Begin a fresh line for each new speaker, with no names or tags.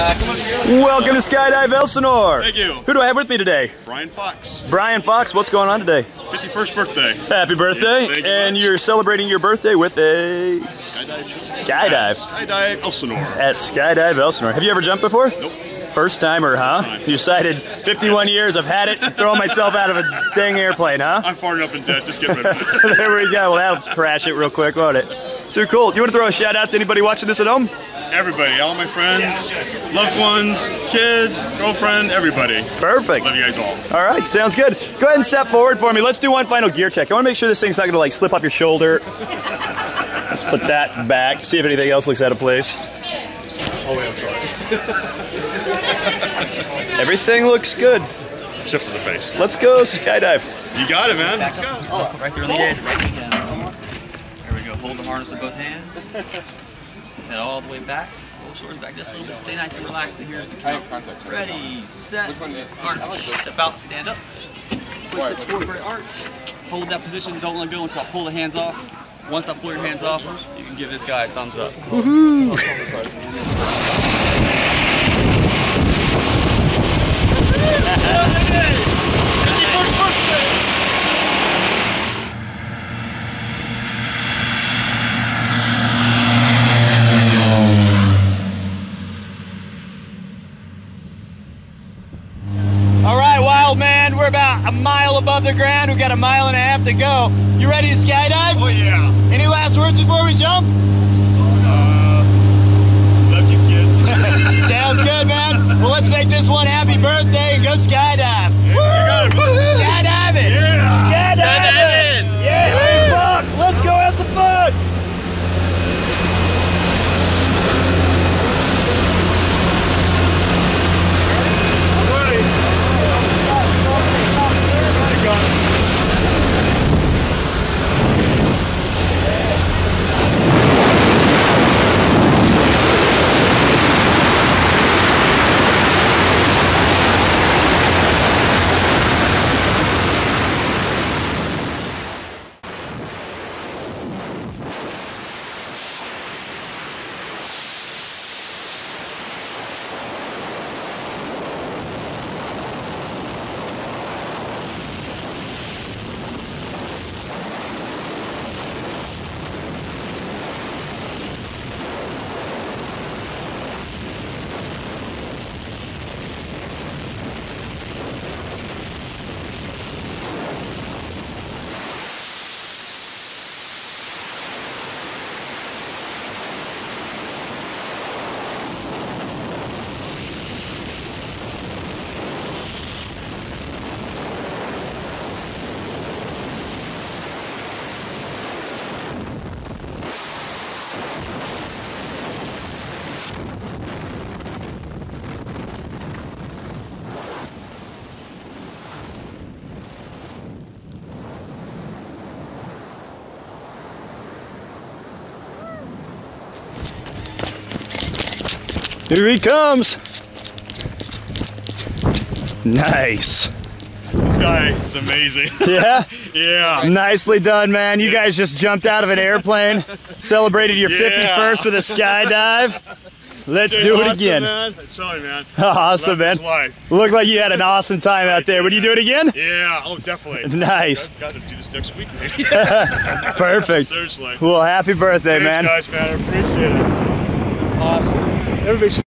Welcome to Skydive Elsinore.
Thank you.
Who do I have with me today?
Brian Fox,
Brian Fox. What's going on today?
51st birthday.
Happy birthday.
Thank you
and
much.
you're celebrating your birthday with a
Skydive.
Skydive.
Skydive Elsinore.
at Skydive Elsinore. Have you ever jumped before?
Nope.
First timer, huh?
time.
You cited 51 years I've had it, throwing myself out of a dang airplane, huh?
I'm far enough in debt, just get rid of it.
there we go. Well, that'll crash it real quick, won't it? Too cool. Do you want to throw a shout out to anybody watching this at home?
Everybody, all my friends, loved ones, kids, girlfriend, everybody.
Perfect.
Love you guys all.
All right, sounds good. Go ahead and step forward for me. Let's do one final gear check. I want to make sure this thing's not going to like slip off your shoulder. Let's put that back. See if anything else looks out of place.
Oh wait, I'm sorry.
Everything looks good.
Except for the face.
Let's go skydive.
You got it, man. Let's go.
Oh, right there on the edge, right down. There we go. Hold the harness with both hands. Head all the way back. Pull shoulders back just a little bit. Stay nice and relaxed. And here's the count. Ready, set, arch. Step out, stand up. Twist the forward for arch. Hold that position. Don't let go until I pull the hands off. Once I pull your hands off, you can give this guy a thumbs up.
All right, wild man, we're about a mile above the ground. We've got a mile and a half to go. You ready to skydive?
Oh yeah.
Any last words before we jump?
Uh, love you, kids. you
Sounds good, man. Well, let's make this one happy birthday and go skydive.
got it.
Skydiving!
Yeah.
Skydiving! Yeah, hey, Fox, let's go have some fun! Here he comes. Nice.
This guy is amazing.
Yeah?
yeah.
Nicely done, man. You guys just jumped out of an airplane, celebrated your
Yeah.
51st with a skydive. Let's
Dude,
do it
awesome,
again.
Man. I'm man.
Awesome,
Love
man.
this.
Looked like you had an awesome time out there. Would you do it again?
Yeah. Oh, definitely.
Nice.
I've got to do this next week, maybe.
Perfect.
Seriously.
Well, happy birthday,
Thanks,
man.
guys, man. I appreciate it. Awesome. Everybody should